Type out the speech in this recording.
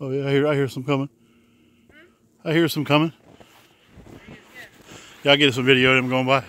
Oh yeah, I hear I hear some coming. I hear some coming. Y'all get some video of them going by.